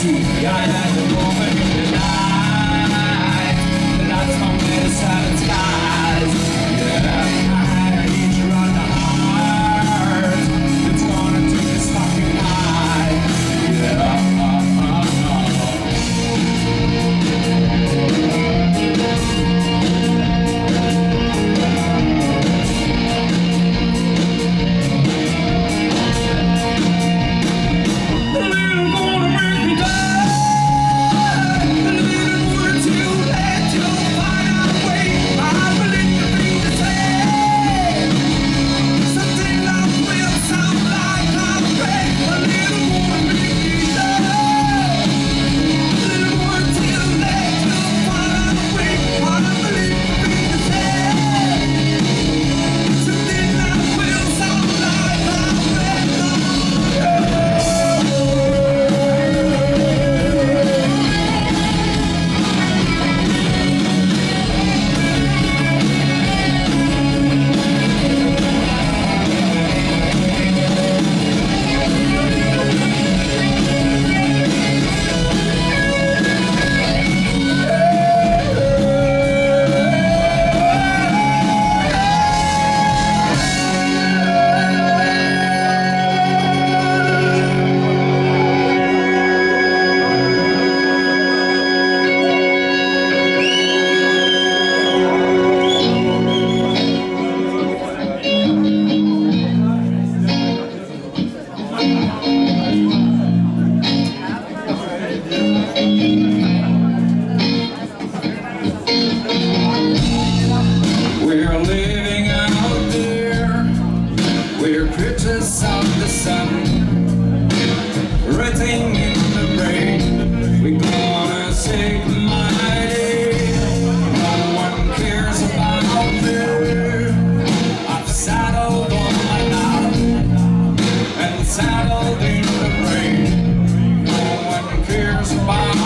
see I had a moment. pictures of the sun. Written in the brain We gonna take my day No one cares about you I've saddled on my love And saddled in the brain No one cares about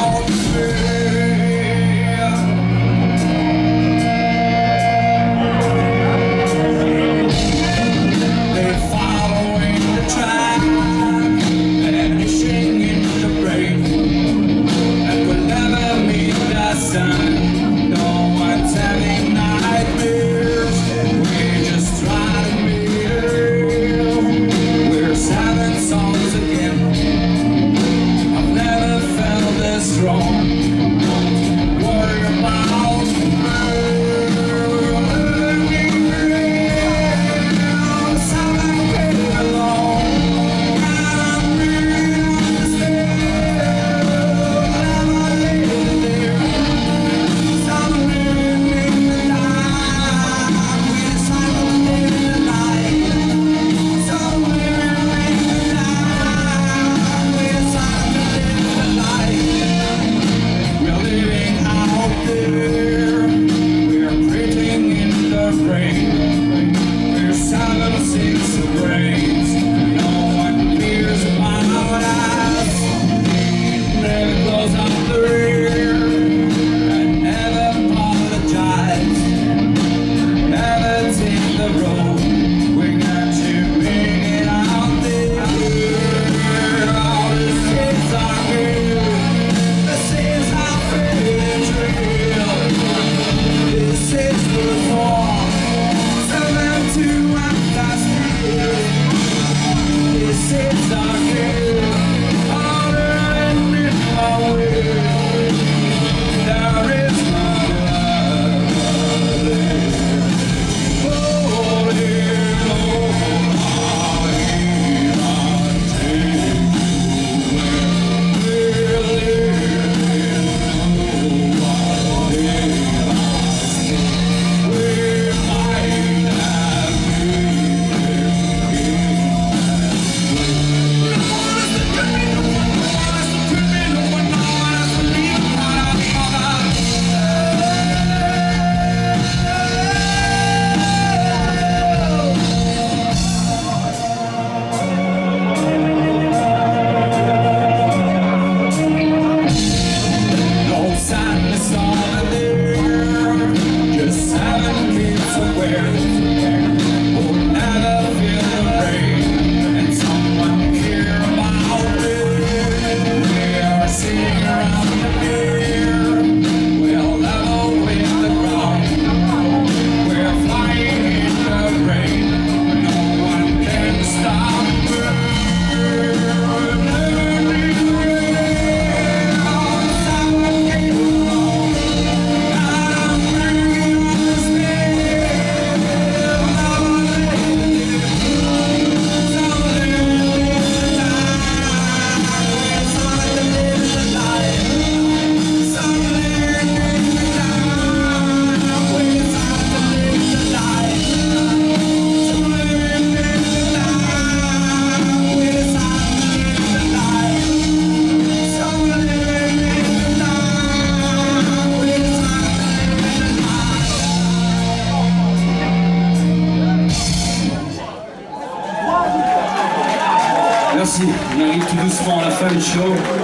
On arrive tout doucement à la fin du show.